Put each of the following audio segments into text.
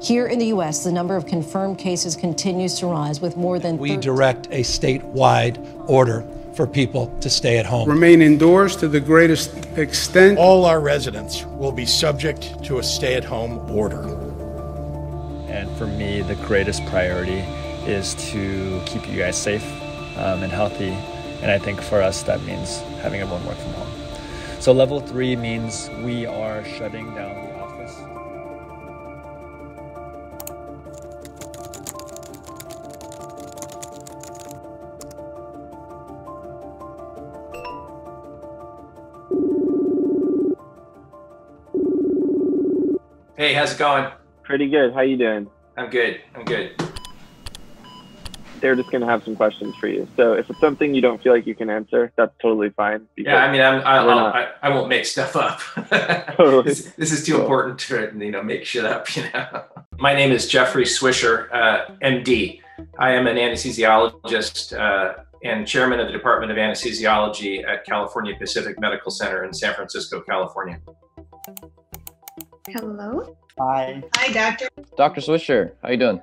Here in the U.S., the number of confirmed cases continues to rise with more than. We direct a statewide order for people to stay at home. Remain indoors to the greatest extent. All our residents will be subject to a stay at home order. And for me, the greatest priority is to keep you guys safe um, and healthy. And I think for us, that means having everyone work from home. So, level three means we are shutting down Hey, how's it going? Pretty good. How you doing? I'm good. I'm good. They're just gonna have some questions for you. So if it's something you don't feel like you can answer, that's totally fine. Yeah, I mean, I'm, I, I'll, not- I, I won't make stuff up. Totally. this, this is too important to you know make shit up. You know. My name is Jeffrey Swisher, uh, MD. I am an anesthesiologist uh, and chairman of the Department of Anesthesiology at California Pacific Medical Center in San Francisco, California. Hello. Hi. Hi, doctor. Dr. Swisher, how you doing?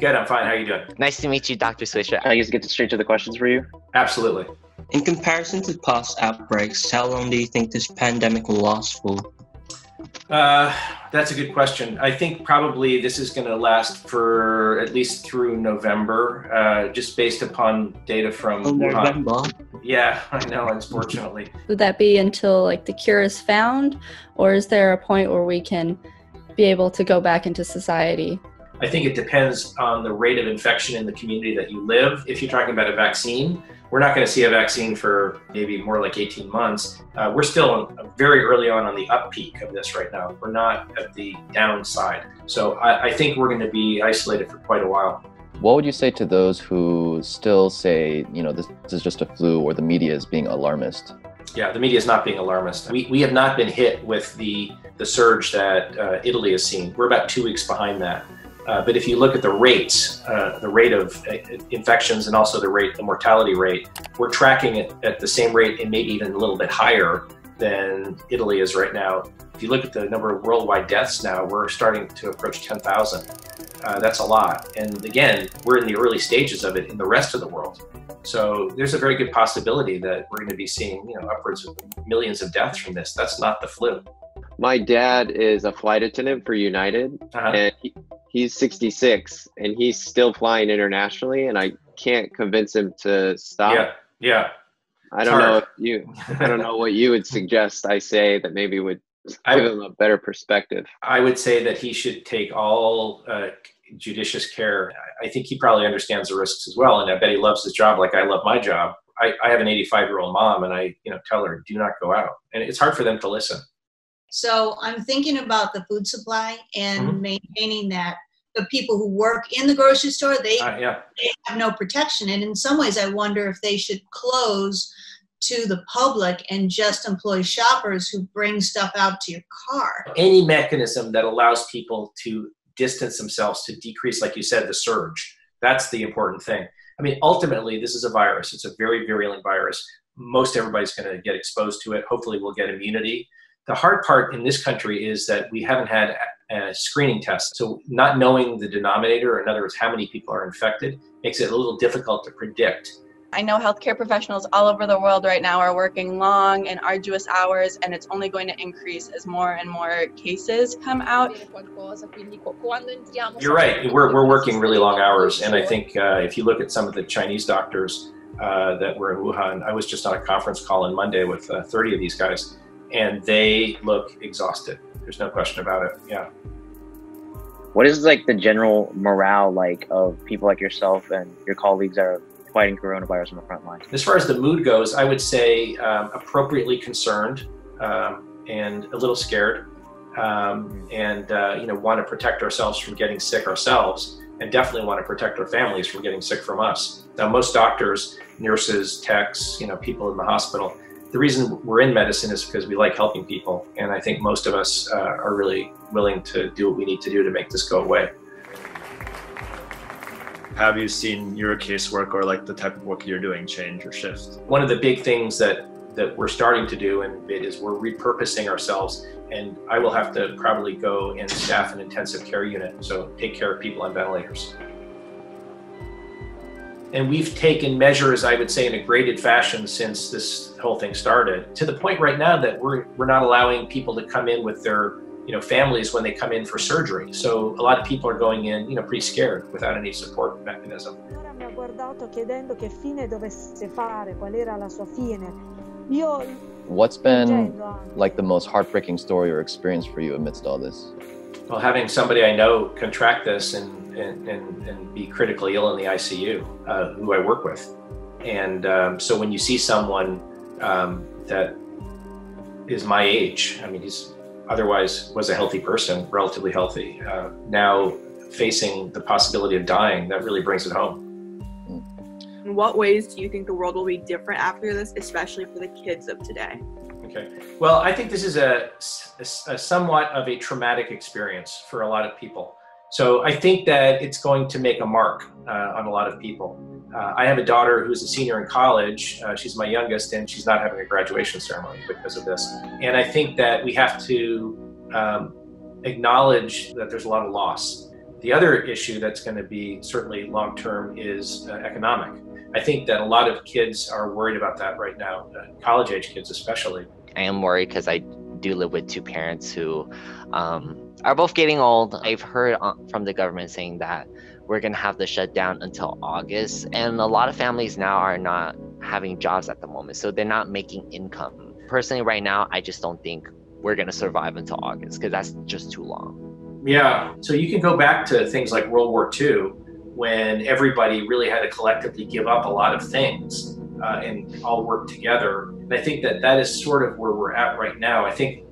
Good. I'm fine. How you doing? Nice to meet you, Dr. Swisher. I guess get straight to the questions for you. Absolutely. In comparison to past outbreaks, how long do you think this pandemic will last for? Uh, that's a good question. I think probably this is going to last for at least through November, uh, just based upon data from Oh, Wuhan. November. Yeah, I know. Unfortunately, Would that be until like the cure is found, or is there a point where we can be able to go back into society? I think it depends on the rate of infection in the community that you live. If you're talking about a vaccine, we're not going to see a vaccine for maybe more like 18 months. Uh, we're still very early on on the up peak of this right now. We're not at the downside. So I, I think we're going to be isolated for quite a while. What would you say to those who still say, you know, this, this is just a flu or the media is being alarmist? Yeah, the media is not being alarmist. We, we have not been hit with the, the surge that uh, Italy has seen. We're about two weeks behind that. Uh, but if you look at the rates, uh, the rate of uh, infections and also the rate, the mortality rate, we're tracking it at the same rate and maybe even a little bit higher than Italy is right now. If you look at the number of worldwide deaths now, we're starting to approach 10,000. Uh, that's a lot. And again, we're in the early stages of it in the rest of the world. So there's a very good possibility that we're going to be seeing, you know, upwards of millions of deaths from this. That's not the flu. My dad is a flight attendant for United, Uh-huh. and he, he's 66, and he's still flying internationally, and I can't convince him to stop. Yeah, yeah. I don't know if you, I don't know what you would suggest. I say that maybe would I- give him a better perspective. I would say that he should take all uh, judicious care. I- I think he probably understands the risks as well, and I bet he loves his job like I love my job. I, I have an 85 year old mom, and I, you know, tell her do not go out, and it's hard for them to listen. So I'm thinking about the food supply and Mhm. maintaining that. The people who work in the grocery store, they, Uh, yeah, they have no protection. And in some ways, I wonder if they should close to the public and just employ shoppers who bring stuff out to your car. any mechanism that allows people to distance themselves to decrease, like you said, the surge. That's the important thing. I mean, ultimately, this is a virus. It's a very virulent virus. Most everybody's going to get exposed to it. Hopefully, we'll get immunity. The hard part in this country is that we haven't had a screening test. So, not knowing the denominator, in other words, how many people are infected, makes it a little difficult to predict. I know healthcare professionals all over the world right now are working long and arduous hours, and it's only going to increase as more and more cases come out. You're right. We're, we're working really long hours. And I think uh, if you look at some of the Chinese doctors uh, that were in Wuhan, I was just on a conference call on Monday with uh, 30 of these guys, and they look exhausted. There's no question about it. Yeah. What is like the general morale like of people like yourself and your colleagues that are fighting coronavirus on the front lines? As far as the mood goes, I would say um, appropriately concerned um, and a little scared, um, and uh, you know want to protect ourselves from getting sick ourselves, and definitely want to protect our families from getting sick from us. Now, most doctors, nurses, techs, you know, people in the hospital. The reason we're in medicine is because we like helping people, and I think most of us uh, are really willing to do what we need to do to make this go away. Have you seen your casework or like the type of work you're doing change or shift? One of the big things that that we're starting to do in BID is we're repurposing ourselves. And I will have to probably go and staff an intensive care unit, so take care of people on ventilators. And we've taken measures, I would say, in a graded fashion since this whole thing started, to the point right now that we're we're not allowing people to come in with their you know families when they come in for surgery. So a lot of people are going in, you know, pretty scared without any support mechanism. mi ha guardato chiedendo che fine dovesse fare, qual era la sua fine. Io What's been like the most heartbreaking story or experience for you amidst all this? Well, having somebody I know contract this and and, and, and be critically ill in the ICU, uh, who I work with. And um, so when you see someone um, that is my age, I mean, he's otherwise was a healthy person, relatively healthy, uh, now facing the possibility of dying, that really brings it home. In what ways do you think the world will be different after this, especially for the kids of today? Okay. Well, I think this is a, a, a somewhat of a traumatic experience for a lot of people. So I think that it's going to make a mark uh, on a lot of people. Uh, I have a daughter who's a senior in college. Uh, she's my youngest, and she's not having a graduation ceremony because of this. And I think that we have to um, acknowledge that there's a lot of loss. The other issue that's going to be certainly long term is uh, economic. I think that a lot of kids are worried about that right now, uh, college age kids especially. I am worried because I do live with two parents who um, are both getting old. I've heard uh, from the government saying that we're going to have the shutdown until August. And a lot of families now are not having jobs at the moment. So they're not making income. Personally, right now, I just don't think we're going to survive until August because that's just too long. Yeah. So you can go back to things like World War II when everybody really had to collectively give up a lot of things uh, and all work together. And I think that that is sort of where we're at right now. I think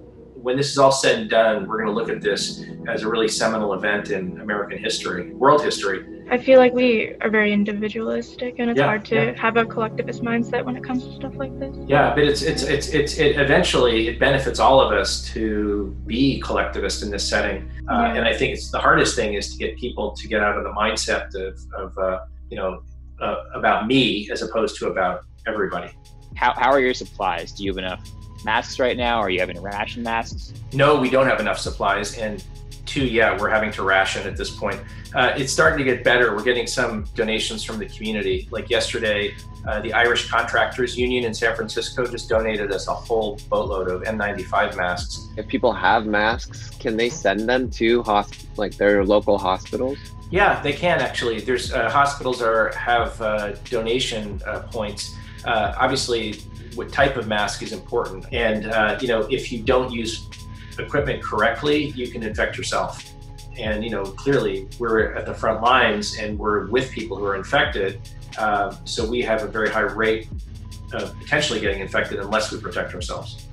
when this is all said and done, we're going to look at this as a really seminal event in American history, world history. I feel like we are very individualistic, and it's Yeah, hard to yeah. have a collectivist mindset when it comes to stuff like this. Yeah, but it's it's it's it's it eventually it benefits all of us to be collectivist in this setting, uh, Yeah. and I think it's the hardest thing is to get people to get out of the mindset of of uh, you know uh, about me as opposed to about everybody. How, how are your supplies? Do you have enough masks right now? Are you having to ration masks? No, we don't have enough supplies, and two, yeah, we're having to ration at this point. Uh, it's starting to get better. We're getting some donations from the community. Like yesterday, uh, the Irish Contractors Union in San Francisco just donated us a whole boatload of N95 masks. If people have masks, can they send them to hosp- like their local hospitals? Yeah, they can actually. There's uh, hospitals are have uh, donation uh, points. Uh, obviously, what type of mask is important, and uh, you know if you don't use equipment correctly, you can infect yourself. And you know clearly we're at the front lines and we're with people who are infected, uh, so we have a very high rate of potentially getting infected unless we protect ourselves.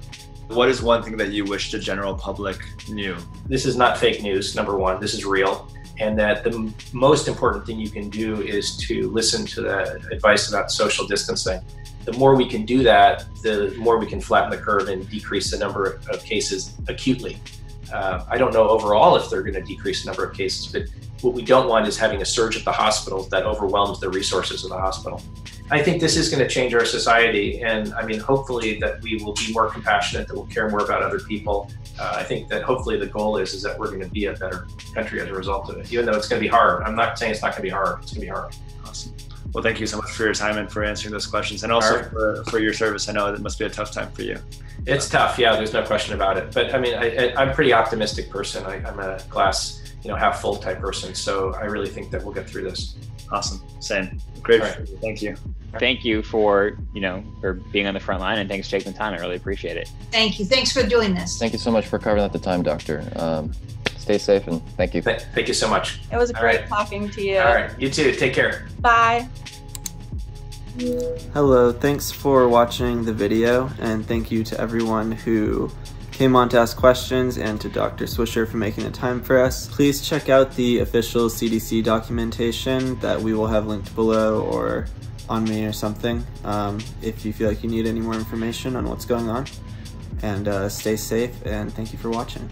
What is one thing that you wish the general public knew? this is not fake news number one this is real and that the m- most important thing you can do is to listen to the advice about social distancing the more we can do that the more we can flatten the curve and decrease the number of cases acutely uh, i don't know overall if they're going to decrease the number of cases but what we don't want is having a surge at the hospitals that overwhelms the resources of the hospital I think this is going to change our society, and I mean, hopefully that we will be more compassionate, that we'll care more about other people. Uh, I think that hopefully the goal is is that we're going to be a better country as a result of it, even though it's going to be hard. I'm not saying it's not going to be hard. It's going to be hard. Awesome. Well, thank you so much for your time and for answering those questions, and also All right. for, for your service. I know it must be a tough time for you. It's tough, yeah. There's no question about it. But I mean, I, I, I'm a pretty optimistic person. I, I'm a glass, you know, half full type person. So I really think that we'll get through this. Awesome. Same. Great. All right. Thank you. Thank you for you know for being on the front line, and thanks for taking the time. I really appreciate it. Thank you. Thanks for doing this. Thank you so much for covering out the time, Doctor. Um, stay safe and thank you. Thank you so much. It was great right. talking to you. All right. You too. Take care. Bye. Hello, thanks for watching the video, and thank you to everyone who came on to ask questions and to Dr. Swisher for making the time for us. Please check out the official CDC documentation that we will have linked below or on me or something um, if you feel like you need any more information on what's going on. And uh, stay safe, and thank you for watching.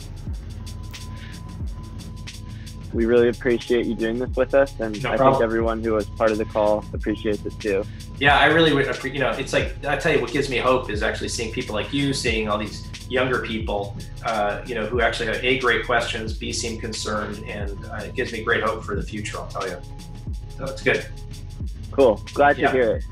We really appreciate you doing this with us, and No I think everyone who was part of the call appreciates it too. Yeah, I really would. You know, it's like I tell you, what gives me hope is actually seeing people like you, seeing all these younger people, uh, you know, who actually have a great questions, b seem concerned, and uh, it gives me great hope for the future. I'll tell you. So it's good. Cool. Glad Yeah. to hear it.